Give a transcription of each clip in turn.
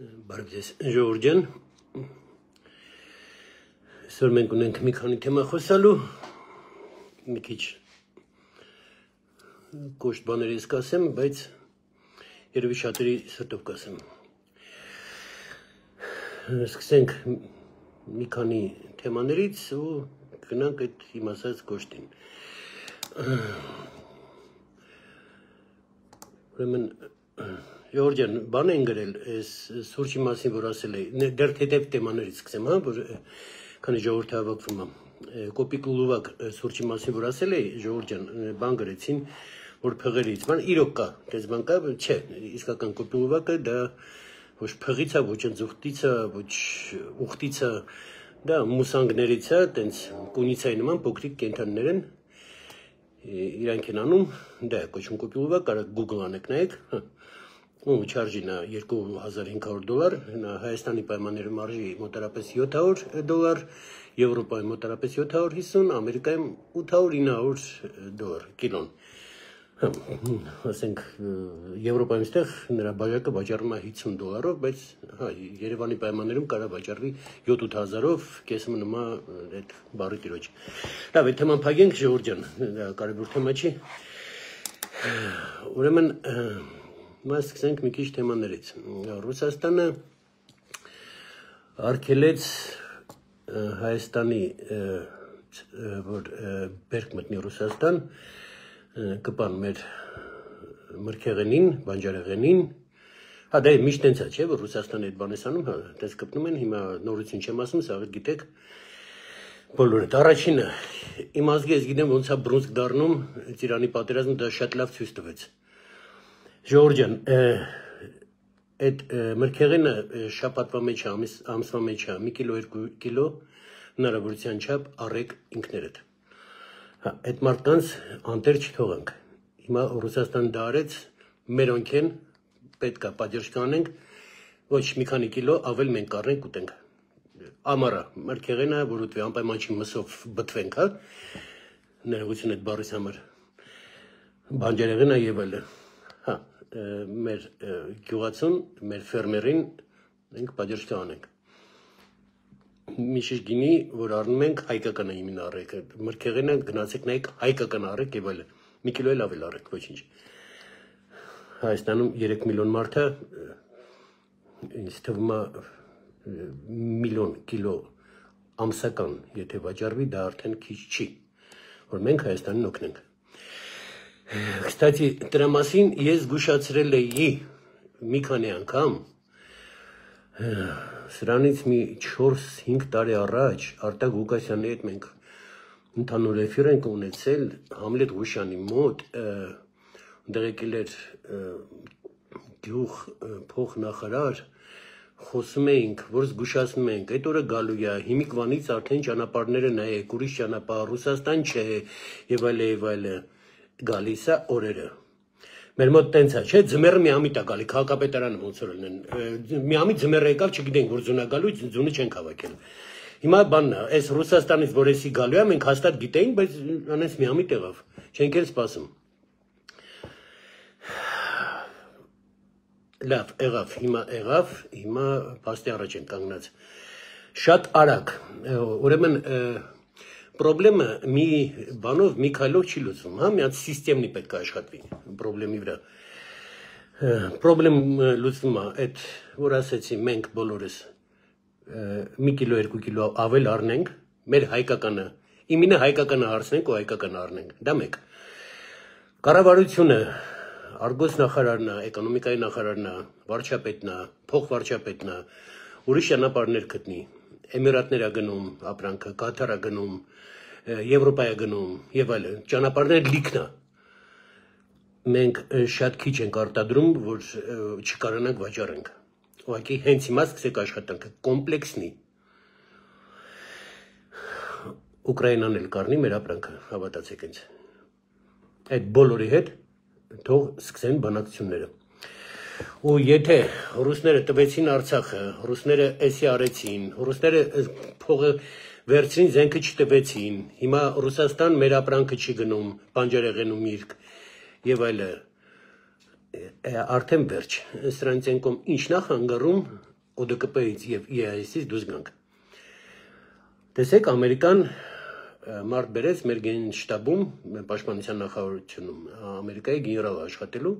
Բարև ձեզ, Ժողովուրդ ջան։ Այսօր մենք ունենք մի քանի թեմա խոսալու, մի քիչ կոշտ բաներ ես կասեմ, բայց երևի շատերի սրտով կասեմ։ Սկսենք մի քանի թեմաներից ու գնանք այդ իմ ասած կոշտին։ Ուրեմն Ժողովուրդ ջան, բան են գրել, այս սուրճի մասին, որ ասել է, դեռ թեթև թեմաներից սկսեմ, հա, որ քանի ժողովուրդը հավաքվում է։ Կոպիկ լուվակ սուրճի մասին, որ ասել է, ժողովուրդ ջան, բան գրեցին, որ փղերից, բան իրոք կա, դες բան կա, չէ, իսկական կոպիկ լուվակը դա ոչ փղից է, ոչ ընձուղտից է, ոչ ուխտից է, դա մուսանգներից է, տենց կունիցայի նման փոքրիկ կենթանիներ են, իրանք են անում, դա կոչվում կոպիկ լուվակ, կարող Google անեք նայեք, հա ու չարժինա 2500 դոլար, Հայաստանի պայմաններում արժի մոտարապես 700 դոլար, Եվրոպայում մոտարապես 750, Ամերիկայում 800-900 դոլար կիլոն։ Ասենք Եվրոպայում ստեղ նրա բաժակը վաճառվում է 50 դոլարով, բայց հա Երևանի պայմաններում կարա վաճառվի 7-8000-ով, կեսը մնում է այդ բարի տիրոջ։ Լավ, այդ թեման փակենք ժողովուրդ ջան, կարևոր թեմա չի։ Ուրեմն Հիմա սկսենք մի քիչ թեմաներից։ Ռուսաստանը արգելեց Հայաստանի որ բերք մտնի Ռուսաստան կպան մեր մրգեղենին, բանջարեղենին, հա դա միշտ տենց է, չէ, որ Ռուսաստանը այդ բան է անում, հա, դες կպնում են, հիմա նորություն չեմ ասում, սա գիտեք, բոլորը։ Առաջինը իմ ազգի ես գիտեմ ոնց է բրոնզկ դառնում, Իրանի պատերազմը դա շատ լավ ցույց տվեց Ժողովուրդ ջան, այդ մրգեղենը շաբաթվա մեջ ամիս ամսվա մեջ է 1 կիլո 2 կիլո հնարավորության չափ առեք ինքներդ։ Հա, այդ մարդկանց անտեր չթողանք։ Հիմա Ռուսաստան դա արեց, մերոնք են, պետքա պատժ կանենք, ոչ մի քանի կիլո ավել մենք առնենք ուտենք։ Ամարա, մրգեղենը, որ ուտվի անպայման չի մսով բթվենք, հա։ Ներողություն այդ բառից համար։ Բանջարեղենը եւ այլն մեր գյուղացուն, մեր ֆերմերին մենք պատժ կանենք։ Միշտ գինի, որ առնում ենք հայկական իմին առեկը, մրգեղենը գնացեք նայեք հայկական առեք եւ այլն։ Մի կիլո էլ ավել առեք, ոչինչ։ Հայաստանում 3 միլիոն մարդ է, ինձ թվում է միլիոն կիլո ամսական, եթե վաճառվի, դա արդեն քիչ չի, որ մենք Հայաստանին օգնենք։ Կստացի, դրա մասին ես զգուշացրել էի մի քանի անգամ սրանից մի 4-5 տարի առաջ Արտակ Ղուկասյանի հետ մենք ընդհանուր էֆիր ենք ունեցել Համլետ Ղուշյանի մոտ այնտեղ եկել էր գյուղ փոխնախարար խոսում էինք, որ զգուշացնում ենք, այդ օրը գալու է, հիմիկվանից արդեն ճանապարհները նայեք, ուրիշ ճանապարհ Ռուսաստան չէ, եւ այլ եւ այլ գալիս է օրերը։ Մեր մոտ տենց է, չէ, ձմեռը միամիտ է գալի, քաղաքապետարանը ոնց որ լինեն։ Միամիտ ձմեռը եկավ, չգիտենք, որ ձունա գալու, ձունը չենք հավաքել։ Հիմա բանն է, այս Ռուսաստանից որ էսի գալու է, մենք հաստատ գիտենք, բայց անես միամիտ եղավ։ Չենք էլ սպասում։ Լավ, եղավ, հիմա եղավ, հիմա փաստի առաջ են կանգնած։ Շատ արագ։ Ուրեմն Պրոբլեմը մի բանով, մի քայլով չի լուծվում, հա, մի հատ սիստեմնի պետք է աշխատվի պրոբլեմի վրա։ Պրոբլեմ լուծվում է այդ, որ ասեցի, մենք բոլորս 1 կիլո 2 կիլո ավել առնենք, մեր հայկականը, իմինը հայկականը հարցնենք ու հայկականը առնենք։ Դա մեկ։ Կառավարությունը Արգոս նախարարն է, էկոնոմիկայի նախարարն է, վարչապետն է, փոխվարչապետն է, ուրիշ ճանապարհներ գտնի։ Էմիրատներ է գնում, ապրանքը, Կաթար է գնում, Եվրոպայա գնում եւ այլն։ Ճանապարհներ լիքն է։ Մենք շատ քիչ ենք արտադրում, որ չկարանանք վաճառենք։ Ուղղակի հենց հիմա սկսեք աշխատանքը կոմպլեքսնի։ Ուկրաինան էլ կառնի մեր ապրանքը, հավատացեք ինձ։ Այդ բոլորի հետ թող սկսեն բանակցությունները։ Ու եթե ռուսները տվեցին Արցախը, ռուսները էսի արեցին, ռուսները փողը վերցրին զենքը չտվեցին։ Հիմա Ռուսաստան մեր ապրանքը չի գնում, բանջարեղեն ու միրգ եւ այլը։ արդեն վերջ։ Սրանից են կողմ ինչ նախ հանգարում ՕԴԿՊ-ից եւ EAS-ից դուրս գանք։ Տեսեք, Ամերիկան մարդ բերեց մեր գենշտաբում, պաշտպանության նախարարությունում Ամերիկայի գեներալ աշխատելու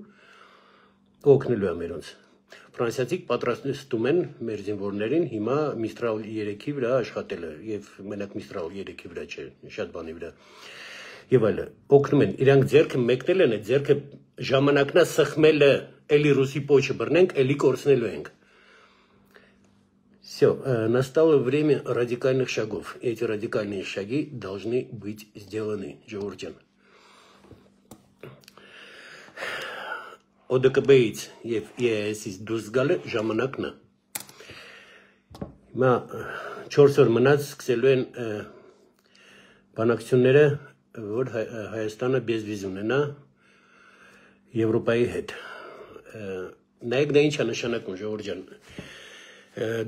օգնելու է մերոնց։ Ֆրանսիացիք պատրաստում են մեր զինվորներին հիմա Mistral 3-ի վրա աշխատելը եւ մենակ Mistral 3-ի վրա չէ, շատ բանի վրա եւ այլը օգնում են իրանք ձերքը մեկնել են այդ ձերքը ժամանակնա սխմելը էլի ռուսի պոչը բռնենք էլի կորցնելու ենք Все, настало время радикальных шагов. Эти радикальные шаги должны быть сделаны, Джорджан. ODKB-ից եւ EAS-ից դուրս գալը ժամանակն է։ Հիմա 4 օր մնաց սկսելու են բանակցությունները, որ Հայաստանը բեզվիզ ունենա Եվրոպայի հետ։ Նայեք դա ինչ է նշանակում, Ժողովուրդ ջան։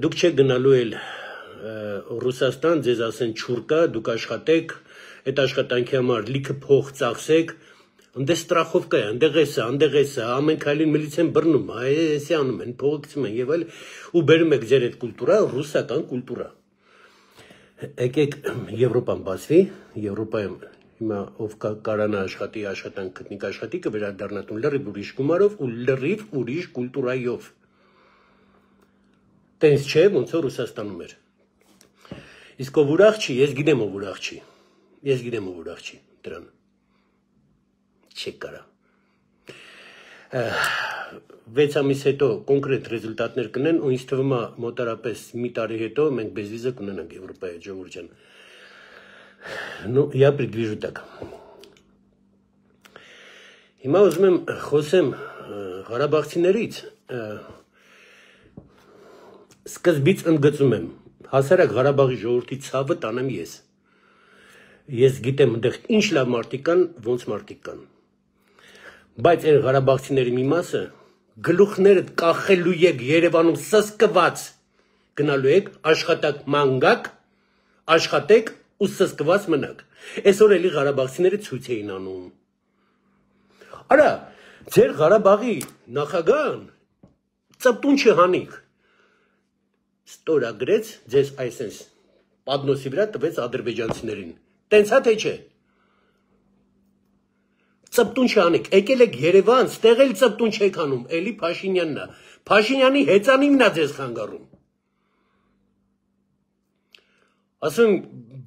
Դուք չեք գնալու էլ Ռուսաստան, ձեզ ասեն չուրկա, դուք աշխատեք, այդ աշխատանքի համար լիքը փող ծախսեք, Անդե ստրախովկա է, անդեղ էսա, անդեղ էսա, ամեն քայլին միլիցիան բռնում, այսի անում են, փողը գցում են եւ այլ ու բերում եք ձեր այդ կուլտուրա, ռուսական կուլտուրա։ Եկեք Եվրոպան բացվի, Եվրոպայում հիմա ով կա կարանա աշխատի աշխատանք գտնի աշխատի կվերադառնա լրիվ ուրիշ գումարով ու լրիվ ուրիշ կուլտուրայով տենց չէ ոնց որ Ռուսաստանում էր իսկ ով ուրախ չի ես գիտեմ ով ուրախ չի ես գիտեմ ով ուրախ չի դրան չի կարա 6 ամիս հետո կոնկրետ ռեզուլտատներ կնեն ու ինձ թվում է մոտարապես մի տարի հետո մենք բեզվիզը կունենանք Եվրոպայի ժողովուրդ ջան Ну, я предвижу так. Հիմա ուզում եմ խոսեմ Ղարաբաղցիներից սկզբից ընդգծում եմ հասարակ Ղարաբաղի ժողովրդի ցավը տանեմ ես ես գիտեմ այնտեղ ինչ լավ մարդիկ կան ոնց մարդիկ կան բայց այն Ղարաբաղցիների մի մասը գլուխները կախելու եք Երևանում սսկված գնալու եք աշխատակ մանգակ աշխատեք ու սսկված մնաք։ Այսօր էլի Ղարաբաղցիները ցույց էին անում։ Արա, ձեր Ղարաբաղի նախագահան ծպտուն չհանիք։ Ստորագրեց ձեզ այսպես պատնոսի վրա տվեց ադրբեջանցիներին։ Տենցա թե չէ Ծպտուն չանեք, եկել եք Երևան, ստեղ էլ ծպտուն չեք անում, էլի Փաշինյանն է։ Փաշինյանի հեծանինն է ձեզ խանգարում։ Ասում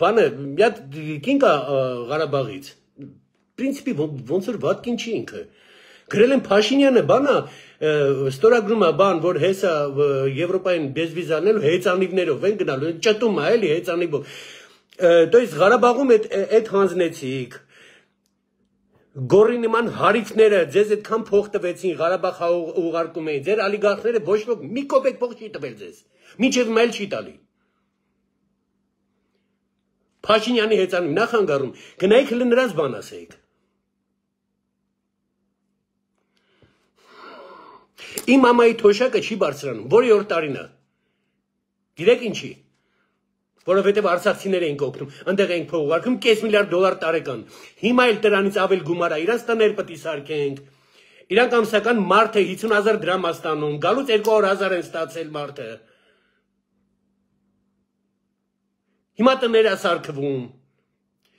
բանը մի հատ կին կա Ղարաբաղից։ Պրինցիպի ոնց որ վատկին չի ինքը։ Գրել են Փաշինյանը բանա ստորագրում է բան, որ հեսա Եվրոպային բեզվիզանել հեծանիվներով են գնալու, ճտում է էլի հեծանիվով։ То есть Ղարաբաղում այդ այդ հանձնեցիք Գորի նման հարիքները ձեզ այդքան փող տվեցին Ղարաբաղ ուղարկում էին. ձեր ալիգարխները ոչ ոք մի կոպեկ փող չի տվել ձեզ. Միջև մայլ չի տալի Փաշինյանի հեծանիվ նախանգարում գնայիք հենց նրանց բան ասեիք։ Իմ մամայի թոշակը չի բարձրանում, որի օր տարին է։ Գիտեք ինչի։ Որովհետև արցախցիներ էին կօգնում, այնտեղ էին փող ուղարկում կես միլիարդ դոլար տարեկան։ Հիմա էլ դրանից ավել գումար է, իրանց տներ պետք է սարքենք։ Իրանք ամսական մարդ է 50000 դրամ աստանում, գալուց 200000 են ստացել մարդը։ Հիմա տները սարքվում։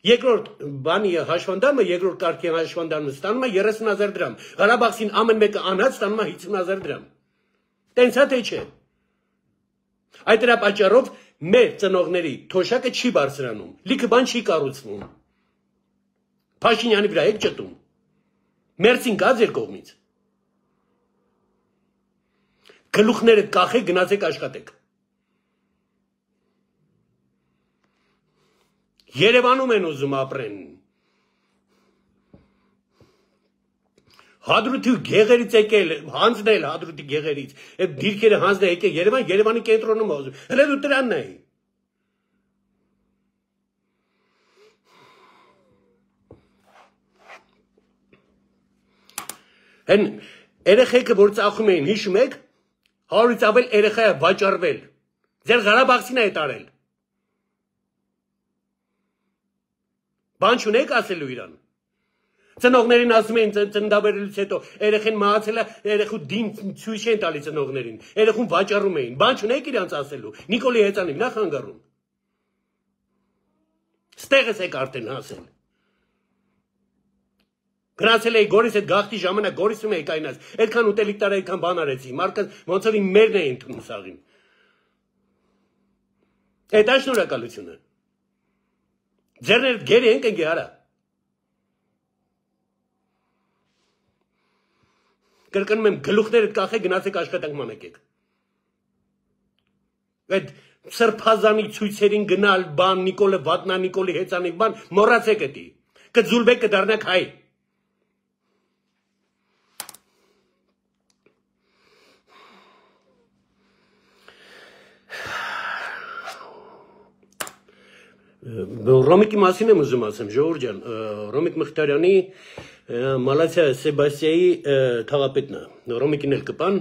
Երկրորդ բանի հաշվանդամը, երկրորդ կարգի հաշվանդամը ստանում է 30000 դրամ։ Ղարաբաղցին ամեն մեկը անհաց ստանում է 50000 դրամ։ Տենցա թե չէ։ Այդ դրա պատճառով մեր ծնողների թոշակը չի բարձրանում։ Լիքը բան չի կառուցվում։ Փաշինյանի վրա եք ճտում։ Մերցին գա ձեր կողմից։ Գլուխները կախեք գնացեք աշխատեք։ Երևանում են ուզում ապրեն։ Հադրութի գեղերից եկել, հանձնել հադրութի գեղերից։ Այդ դիրքերը հանձնել եկել Երևան, Երևանի կենտրոնում ուզում։ Հələ դու դրանն նայ։ Հեն երեխեքը որ ծախում էին, հիշում եք, 100-ից ավել երեխա է վաճառվել։ Ձեր Ղարաբաղցին է տարել։ Բան չունեք ասելու իրան։ Ծնողներին ասում էին ծննդաբերելուց հետո երեխեն մահացել է, երեխու դին ցույց են տալի ծնողներին։ Երեխուն վաճառում էին։ Բան չունեք իրանց ասելու։ Նիկոլի հեծանին նախ հանգարում։ Ստեղս եք արդեն հասել։ Գնացել էի Գորիս այդ գախտի ժամանակ Գորիսում էի կայնած։ Այդքան ուտելիք տարա, այդքան բան արեցի։ Մարկը ոնց որ մերն էին թվում սաղին։ Այդ է շնորհակալությունը։ Ձերներ գերի ենք ընկի արա։ Կրկնում եմ գլուխները կախե գնացեք աշխատանք մանեկեք։ Այդ սրբազանի ցույցերին գնալ բան Նիկոլը Վատնա Նիկոլի հեծանի բան մոռացեք էդի։ Կձուլբեք կդառնաք հայ։ Ռոմիկի մասին եմ ուզում ասեմ, Ժողովուրդ ջան, Ռոմիկ Մխիթարյանի Մալացիա Սեբաստիայի թաղապետն է։ Ռոմիկին էլ կպան։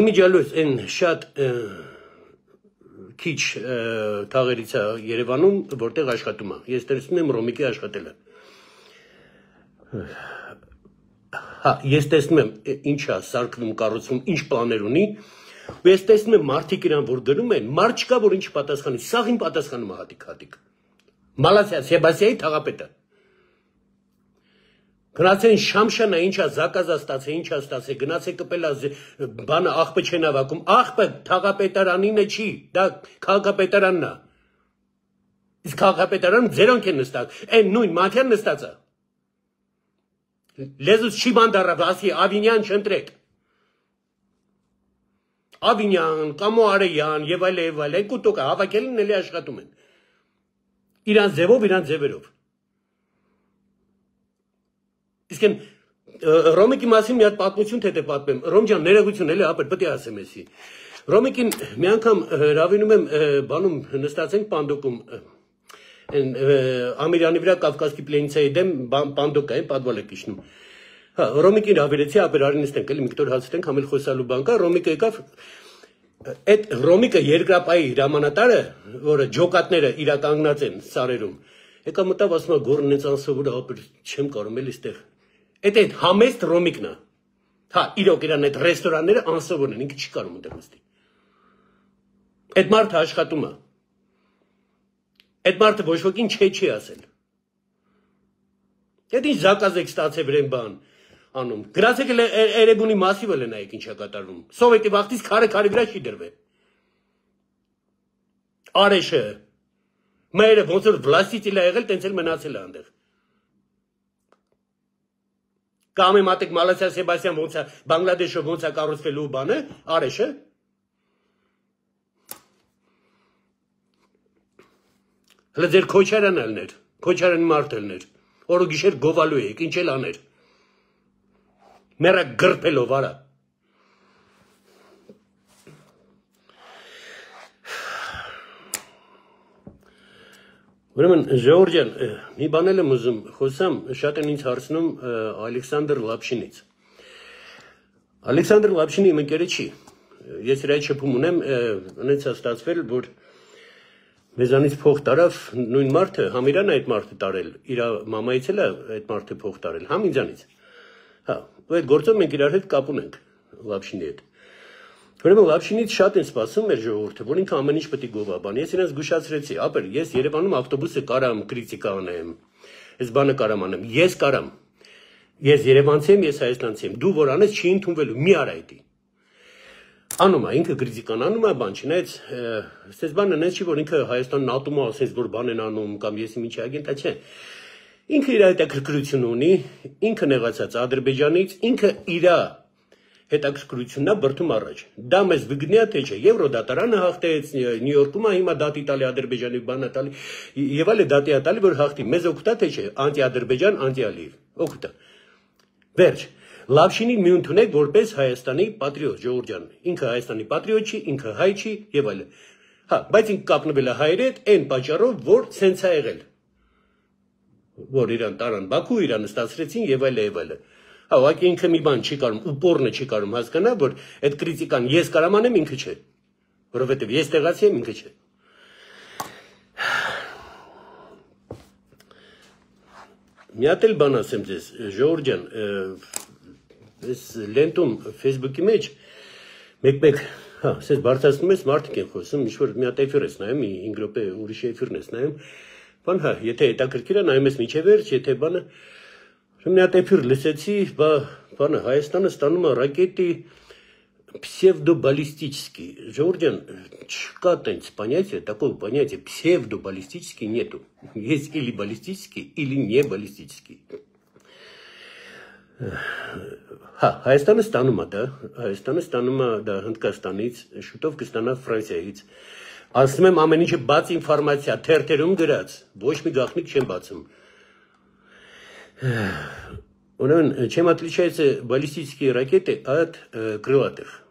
Իմիջիալուց այն շատ քիչ թաղերից է Երևանում, որտեղ աշխատում է։ Ես տեսնում եմ Ռոմիկի աշխատելը։ Հա, ես տեսնում եմ ինչա սարքվում, կառուցվում, ինչ պլաներ ունի, ու ես տեսնում եմ մարդիկ իրան որ գրում են, մարդ չկա որ ինչ պատասխանի, սաղին պատասխանում է հատիկ հատիկ։ Մալասիա Սեբաստիայի թաղապետը։ Գնացեն Շամշանա ինչա զակազա ստացե, ինչա ստացե, գնացե կպելա բանը աղբը չեն ավակում։ Աղբը թաղապետարանինը չի, դա քաղաքապետարանն է։ Իսկ քաղաքապետարանում ձերոնք են նստած, այն նույն Մաթյան նստածը։ Լեզուս չի բանդարավ, ասի Ավինյան չընտրեք։ Ավինյան, Կամո Արեյան եւ այլ եւ այլ, կուտուկա հավաքելին էլի աշխատում են։ Իրան ձևով, իրան ձևերով։ Իսկ են Ռոմիկի մասին մի հատ պատմություն թե թե պատմեմ։ Ռոմ ջան, ներողություն էլի ապեր, պետք է ասեմ էսի։ Ռոմիկին մի անգամ հրավիրում եմ բանում նստած ենք պանդոկում այն Ամիրյանի վրա Կավկասկի պլենիցայի դեմ պանդոկ է, պատվալ է կիշնում։ Հա, Ռոմիկին հավերեցի, ապերարինիստ ենք, էլի մի քիչ հացտենք, համել խոսալու բան կա, Ռոմիկը եկավ այդ Ռոմիկը երկրապայի հրամանատարը, որը ջոկատները իրականգնած են սարերում, եկա մտավ ասում է գորն ինձ անսովոր ապեր չեմ կարող էլի ստեղ։ Այդ այդ համեստ Ռոմիկն է։ Հա, իրոք իրան այդ ռեստորանները անսովոր են, ինքը չի կարող մտել նստի։ Այդ մարդը աշխատում է։ Այդ մարդը ոչ ոքին չէ չի ասել։ Այդ ինչ զակազ եք ստացել վրեն բան անում։ Գրացեք Էրեբունի մասիվը լնայեք ինչա կատարվում։ Սովետի վաղտից քարը քարի վրա չի դրվել։ Արեշը մերը ոնց որ վլաստիցիլ է եղել, տենց էլ մնացել է այնտեղ։ Կամ եմ ատեք Մալասիա Սեբաստիան ոնց է Բանգլադեշը ոնց է կառուցվելու բանը, Արեշը։ Հələ ձեր քոչարան ելներ, քոչարանի մարդ ելներ։ Օրը գիշեր գովալու եք, ինչ էլ աներ մերը գրփելով արա Ուրեմն Ժորժյան, մի բան եմ ուզում խոսամ, շատ են ինձ հարցնում Ալեքսանդր Լապշինից։ Ալեքսանդր Լապշինի իմ ընկերը չի։ Ես իր այդ շփում ունեմ, ունեցա ստացվել, որ մեզանից փող տարավ նույն մարդը, համ իրան այդ մարդը տարել, իր մամայից էլ այդ մարդը փող տարել, համ ինձանից։ Հա, ու այդ գործով մենք իրար հետ կապ ունենք Լապշինի հետ։ Ուրեմն Լապշինից շատ են սպասում մեր ժողովուրդը, որ ինքը ամեն ինչ պետք է գովա բան։ Ես իրենց զգուշացրեցի, ապեր, ես Երևանում ավտոբուսը կարամ քրիտիկա անեմ։ Այս բանը կարամ անեմ։ Ես կարամ։ Ես Երևանցի եմ, ես Հայաստանցի եմ։ Դու որ անես չի ընդունվելու, մի արա դա։ Անում է, ինքը քրիտիկան անում է, բան չնայած, ասես բանը նենց չի որ ինքը Հայաստանն ատում է, ասես որ բան են անում կամ ես ինչի ագենտա չէ։ Ինքը իր հետաքրքրություն ունի, ինքը նեղացած Ադրբեջանից, ինքը իր հետաքրքրությունն է բրթում առաջ։ Դա մեզ վգնյա թե չէ։ Եվրոդատարանը հաղթեց, Նյու Յորքում է հիմա դատի տալի Ադրբեջանի բանը տալի, եւ այլ դատի տալի, որ հաղթի։ Մեզ օգտա թե չէ, անտի-Ադրբեջան, անտի-Ալիև։ Օգտա։ Վերջ։ Լավշինի մի ընդունեք որպես Հայաստանի պատրիոտ Ժողովուրդ ջան։ Ինքը Հայաստանի պատրիոտ չի, ինքը հայ չի եւ այլն։ Հա, բայց ինքը կապնվել է հայերի հետ այն պատճառով, որ ցենց է եղել որ իրան տարան Բաքու, իրան ստացրեցին եւ այլ եւ այլ։ Հա, ուղղակի ինքը մի բան չի կարող, ուպորնը չի կարող հասկանա, որ այդ քրիտիկան ես կարամ անեմ, ինքը չէ։ Որովհետեւ ես տեղացի եմ, ինքը չէ։ մի հատ էլ բան ասեմ ձեզ, Ժողովուրդ ջան, այս լենտում Facebook-ի մեջ մեկ-մեկ, հա, ասես բարձրացնում ես մարդիկ են խոսում, ինչ որ մի հատ էֆիր ես նայում, 5 րոպե ուրիշ էֆիրն ես նայում, բան հա, եթե հետաքրքիր է նայում ես միջև վերջ, եթե բանը մի հատ էֆիր լսեցի, բա բանը Հայաստանը ստանում է ռակետի псевдобаллистический. Жордян, чка тенц понятие, такого понятия псевдобаллистический нету. Есть или баллистический, или не баллистический. Հա, Հայաստանը ստանում է դա, Հայաստանը ստանում է դա Հնդկաստանից, շուտով կստանա Ֆրանսիայից։ Ասում եմ ամեն ինչը բաց ինֆորմացիա, թերթերում գրած, ոչ մի գաղտնիք չեմ բացում։ Ուրեմն, чем отличается баллистические ռակետը от крылатых։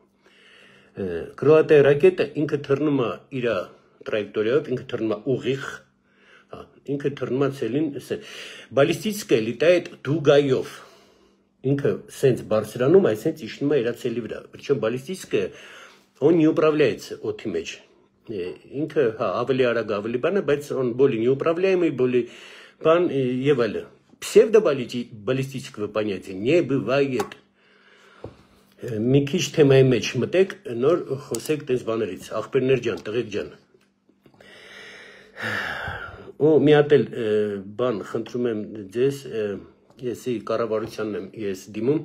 Крылатая ռակետը ինքը թռնում է իր траекториայով, ինքը թռնում է ուղիղ, ինքը թռնում է ցելին, սա բալիստիկը լիտայետ дугայով։ Ինքը սենց բարձրանում, այսպես իջնում է իր ցելի վրա։ Причем баллистическое он не управляется от image ինքը հա ավելի արագ ավելի բան է բայց on более неуправляемый более բան եւ այլն Псевдобаллистического понятия не бывает մի քիչ թեմայի մեջ մտեք, նոր խոսեք տես բաներից, աղբերներ ջան, տղեկ ջան։ Ու մի հատ էլ բան խնդրում եմ ձեզ, եսի կառավարությանն եմ ես դիմում։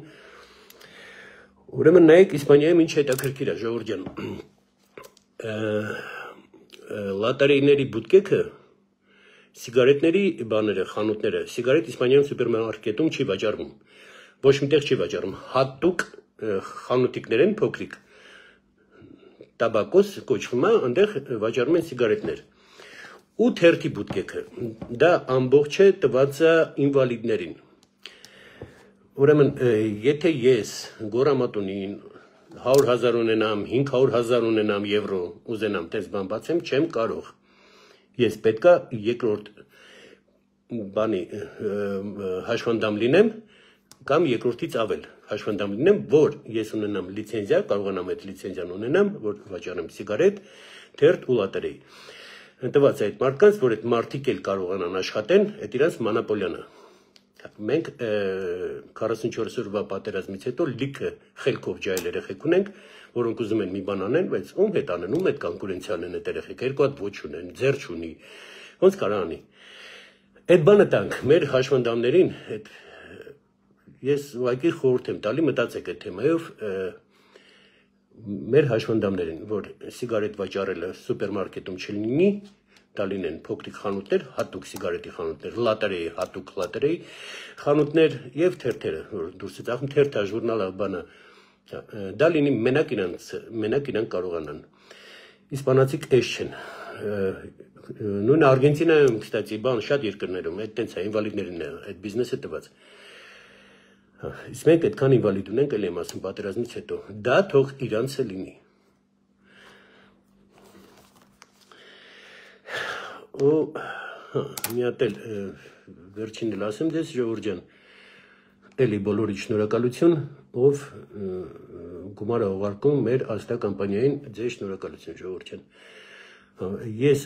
Ուրեմն նայեք Իսպանիայում ինչ հետաքրքիր է, ժողովուրդ ջան։ Լատարեյների բուտկեքը սիգարետների բաները, խանութները, սիգարետ Իսպանիայում սուպերմարկետում չի վաճառվում։ Ոչ միտեղ չի վաճառվում։ Հատուկ խանութիկներ են փոքրիկ տաբակոս կոչվում է, այնտեղ վաճառում են սիգարետներ։ Ու թերթի բուտկեքը։ Դա ամբողջ է տված ինվալիդներին։ Ուրեմն, եթե ես գորամատունին 100.000 ունենամ, 500.000 ունենամ եվրո, ուզենամ տես բան բացեմ, չեմ կարող։ Ես պետքա երկրորդ բանի հաշվանդամ լինեմ կամ երկրորդից ավել հաշվանդամ լինեմ, որ ես ունենամ լիցենզիա, կարողանամ այդ լիցենզիան ունենամ, որ վաճառեմ սիգարետ, թերթ ու լատերեի։ Ընտված այդ մարդկանց, որ այդ մարդիկ էլ կարողանան աշխատեն, այդ իրանց մոնոպոլիան է։ Մենք 44 օրվա պատերազմից հետո լիքը խելքով ջայլ երեխեք ունենք, որոնք ուզում են մի բան անեն, բայց ում հետ անեն, ում հետ կոնկուրենցիան են այդ երեխեք, երկու հատ ոչ ունեն, ձեր չունի։ Ոնց կարա անի։ Այդ բանը տանք մեր հաշվանդամներին, այդ ես ուղղակի խորհուրդ եմ տալի մտածեք այդ թեմայով մեր հաշվանդամներին, որ սիգարետ վաճառելը սուպերմարկետում չլինի, դա լինեն փոքրիկ խանութներ, հատուկ սիգարետի խանութներ, լատերեի, հատուկ լատերեի խանութներ եւ թերթերը, որ դուրս է ծախում թերթա, ժուրնալը, բանը, դա լինի մենակ իրանց, մենակ իրան կարողանան։ Իսպանացիք էս չեն։ Նույն Արգենտինայում, կստացի, բան շատ երկրներում, այդ տենց է, ինվալիդներին է այդ բիզնեսը տված։ Իսկ մենք այդքան ինվալիդ ունենք, ելի եմ ասում, պատերազմից հետո։ Դա թող իրանցը լինի։ Ու մի հատ էլ վերջին էլ ասեմ դες ժողովուրդ ջան, էլի բոլորի շնորհակալություն, ով գումար ուղարկում մեր աստա կամպանիային, ձեր շնորհակալություն ժողովուրդ ջան։ Ես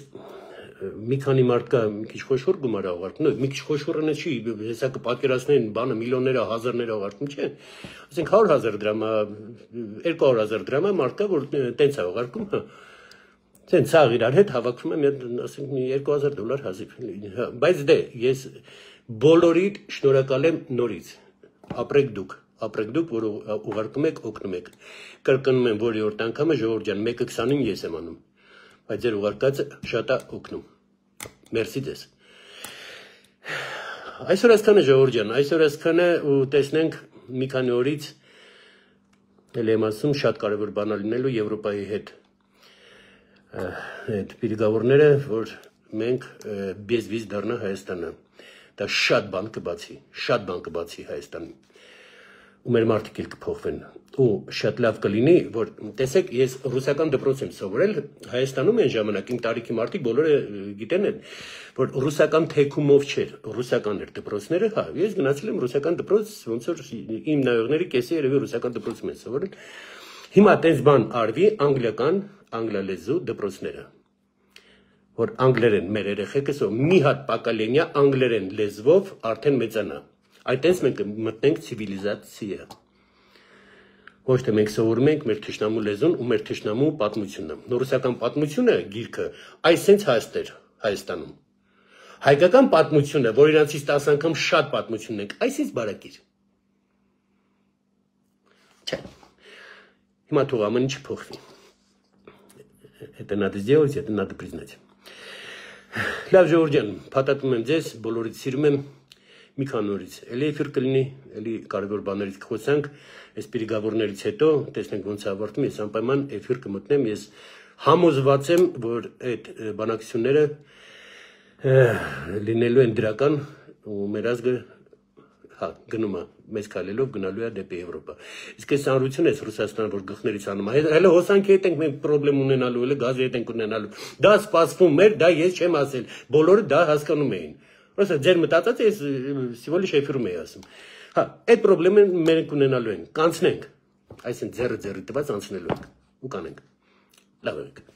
մի քանի մարդ կա մի քիչ խոշոր գումար աղարկում, մի քիչ խոշորը չի, հեսա կպատկերացնեն բանը միլիոնները, հազարները աղարկում չէ։ Ասենք 100.000 դրամա, 200.000 դրամա մարդ կա, որ տենց է աղարկում, հա։ Տենց ցաղ իրար հետ հավաքվում է մի ասենք 2000 դոլար հազիվ։ հա, Բայց դե ես բոլորիդ շնորհակալ եմ նորից։ Ապրեք դուք ապրեք դուք, որ ուղարկում եք, օգնում եք։ Կրկնում եմ, որ երրորդ անգամը ժողովուրդ ջան, 1.29 ես եմ անում բայց ձեր ուղարկածը շատ է օգնում։ Մերսի ձեզ։ Այսօր այսքանը ժողովուրդ ջան, այսօր այսքանը ու տեսնենք մի քանի օրից էլ եմ ասում շատ կարևոր բան լինելու Եվրոպայի հետ այդ պիրգավորները, որ մենք բեզվիզ դառնա Հայաստանը։ Դա շատ բան կբացի, շատ բան կբացի Հայաստանին ու մեր մարդիկ էլ կփոխվեն ու շատ լավ կլինի որ տեսեք ես ռուսական դպրոց եմ սովորել Հայաստանում այն ժամանակ իմ տարիքի մարդիկ բոլորը գիտեն են որ ռուսական թեկումով չէր ռուսական էր դպրոցները հա ես գնացել եմ ռուսական դպրոց ոնց որ իմ նայողների կեսը երևի ռուսական դպրոցում են սովորել հիմա տես բան արվի անգլիական անգլալեզու դպրոցները որ անգլերեն մեր երեխեքը սո մի հատ պակալենյա անգլերեն լեզվով արդեն մեծանա։ Այդտենց մենք մտնենք ցիվիլիզացիա։ Ոչ թե մենք սովորում ենք մեր թշնամու լեզուն ու մեր թշնամու պատմությունը։ Նորուսական պատմությունը գիրքը այսենց հայստեր Հայաստանում։ Հայկական պատմությունը, որ իրանցից 10 անգամ շատ պատմությունն ենք, այսից բարակիր։ Չէ։ Հիմա թող ամեն ինչ փոխվի։ Это надо сделать, это надо признать։ Լավ ժողովուրդ ջան, փաթաթում եմ ձեզ, բոլորիդ սիրում եմ մի քանի օրից։ Էլի էֆիր կլինի, էլի կարևոր բաներից կխոսանք, այս պիրիգավորներից հետո տեսնենք ոնց է ավարտվում, ես անպայման էֆիր կմտնեմ, ես համոզված եմ, որ այդ բանակցությունները լինելու են դրական ու մեր ազգը հա գնում է մեծ քայլելով գնալու է դեպի Եվրոպա։ Իսկ այս հանրությունը այս Ռուսաստանը որ գլխներից անում է, հələ հոսանքի հետ ենք մենք խնդրեմ ունենալու, հələ գազի հետ ենք ունենալու։ Դա սպասվում էր, դա ես չեմ ասել։ Բոլորը դա հասկանում էին։ Ոսը ձեր մտածած է սիվոլի շեֆիրում էի ասում։ Հա, այդ խնդրեմը մենք ունենալու ենք, կանցնենք։ Այսինքն ձերը ձերը տված անցնելու ենք ու կանենք։ Լավ եք։